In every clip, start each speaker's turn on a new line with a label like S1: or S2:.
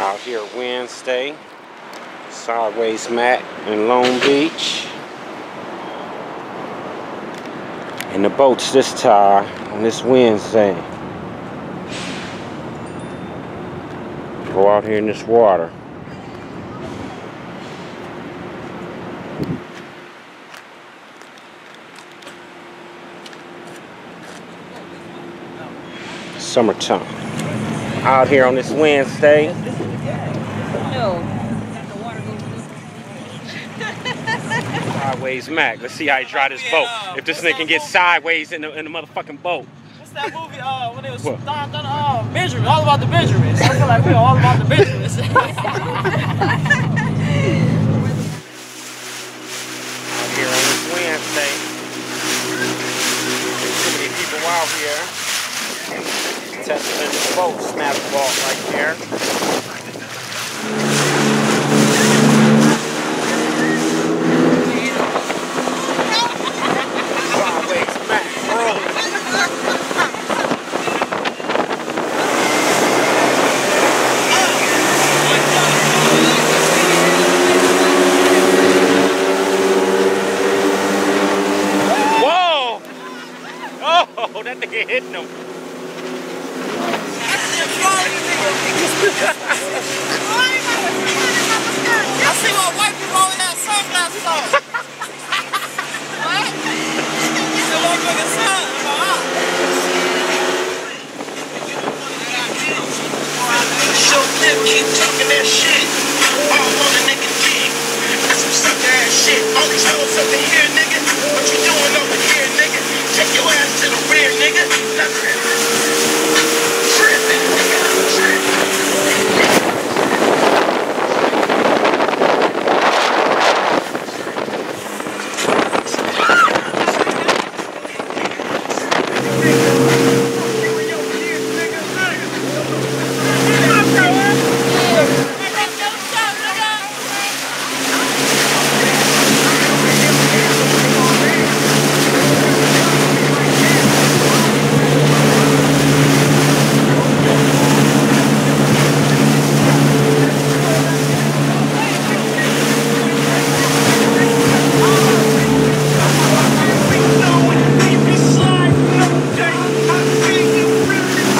S1: Out here Wednesday, Sideways Mac in Long Beach. And the boats this time on this Wednesday. Go out here in this water. Summertime. Out here on this Wednesday.
S2: No.
S1: Sideways Mac. Let's see how he drive this boat. If this nigga can get sideways in the, in the motherfucking boat.
S3: What's that movie? Uh, when it was
S1: What?
S3: Don, Don, uh, Benjamin, all about the Benjamins. I feel like we're all about the Benjamins.
S1: Out here on this Wednesday. There's too many people out here. In this boat, smash ball right there. Whoa! Oh, that hitting him.
S3: I see what white people have sunglasses on. what? The motherfucking sun. I'm like, ah.
S4: Show them keep talking that shit. All on a nigga dick. That's some sucker ass shit. All these hoes up in here, nigga. What you doing over here, nigga? Take your ass to the rear, nigga. Not tripping. Tripping, nigga. Tripping.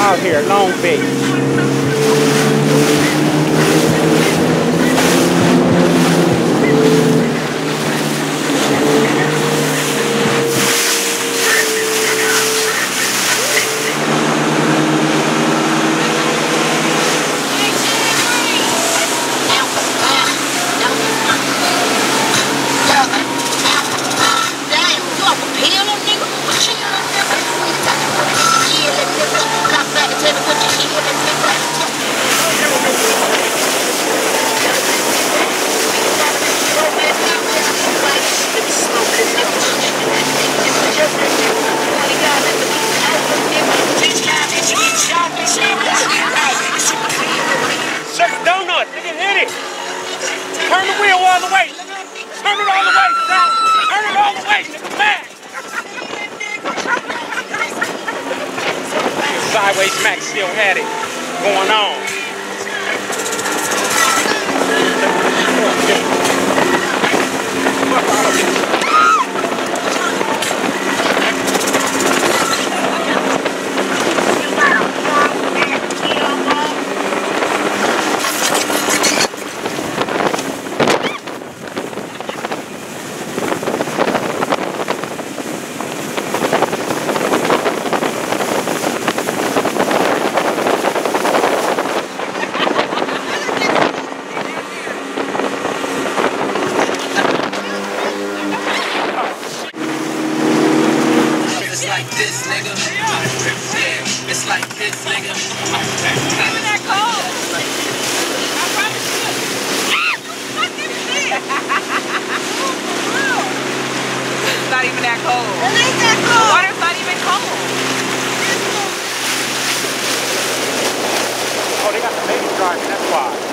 S1: Out here, Long Beach. Shake the donut, nigga, hit it. Turn the wheel all the way, nigga. Turn it all the way, son. Turn it all the way, nigga, man. Sideways Mac still had it going on.
S4: This, nigga. Yeah, it's like this, nigga. Isn't that cold? I promise you.
S2: It's not even that cold. The water's not even cold.
S1: Oh, they got the baby driving, that's why.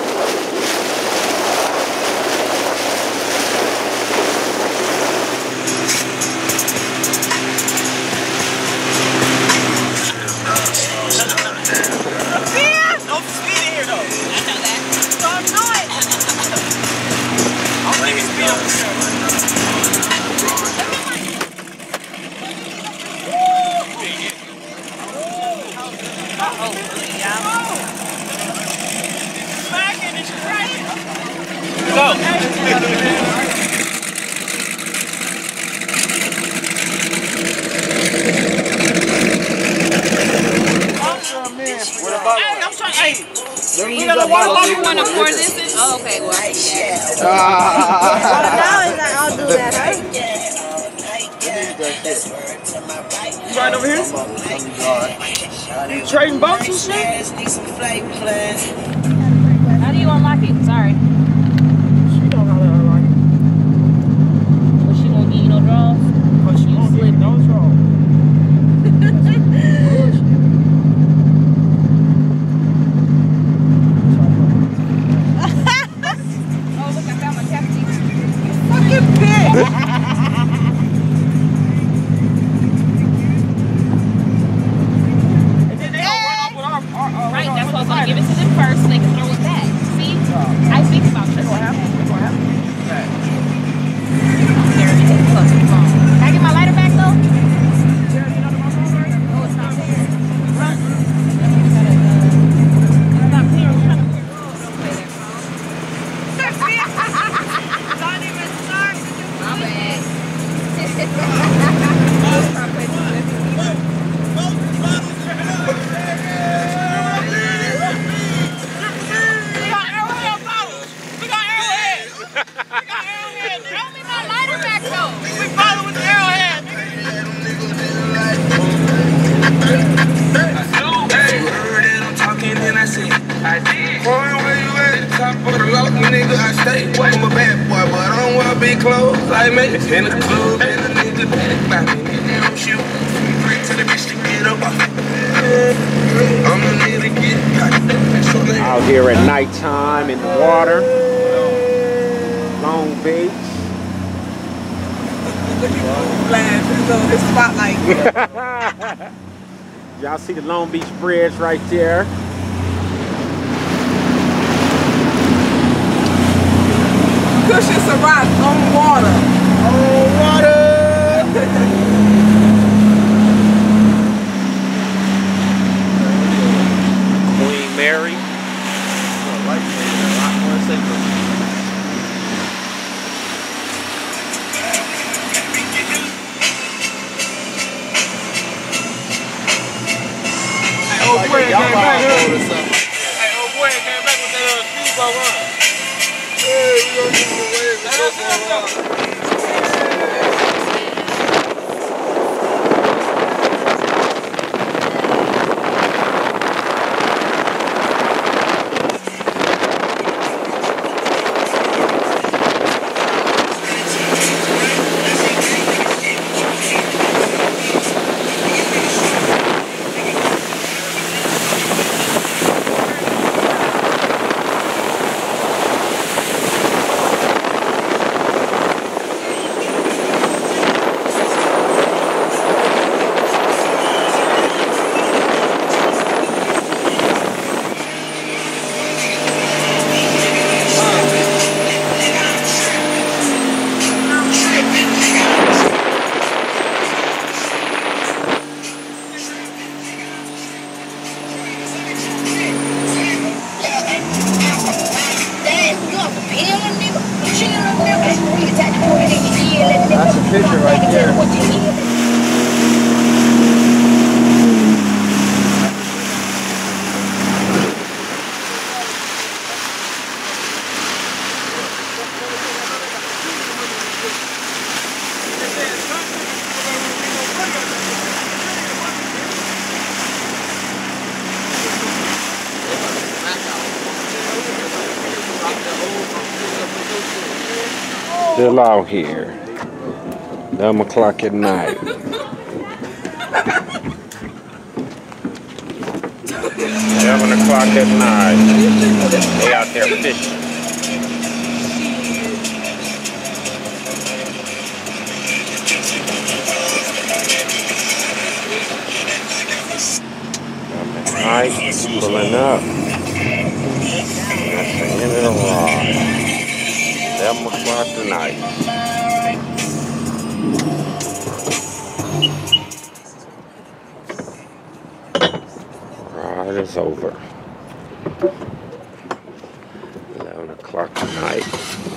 S5: We got a water bottle.
S2: You want to pour this in? Oh, okay. Well, ah.
S3: now it's like, I'll do that, right?
S5: You right over here? You trading boats and shit?
S2: how do you unlock it? Sorry.
S4: Ha ha ha! Clothes. I make it in the club, and the nigga back by me. And I'm shooting. Free to the bitch to get up off. I'm the nigga to get caught.
S1: Out here at nighttime in the water. Long Beach.
S3: This spotlight.
S1: Y'all see the Long Beach Bridge right there.
S3: Cushion Ciroc on water.
S1: Oh, water! Still out here. 11 o'clock at night. Eleven o'clock at night. They out there fishing. Night, pulling up. That's the end of the ride. 11 o'clock tonight. Ride is over. 11 o'clock tonight.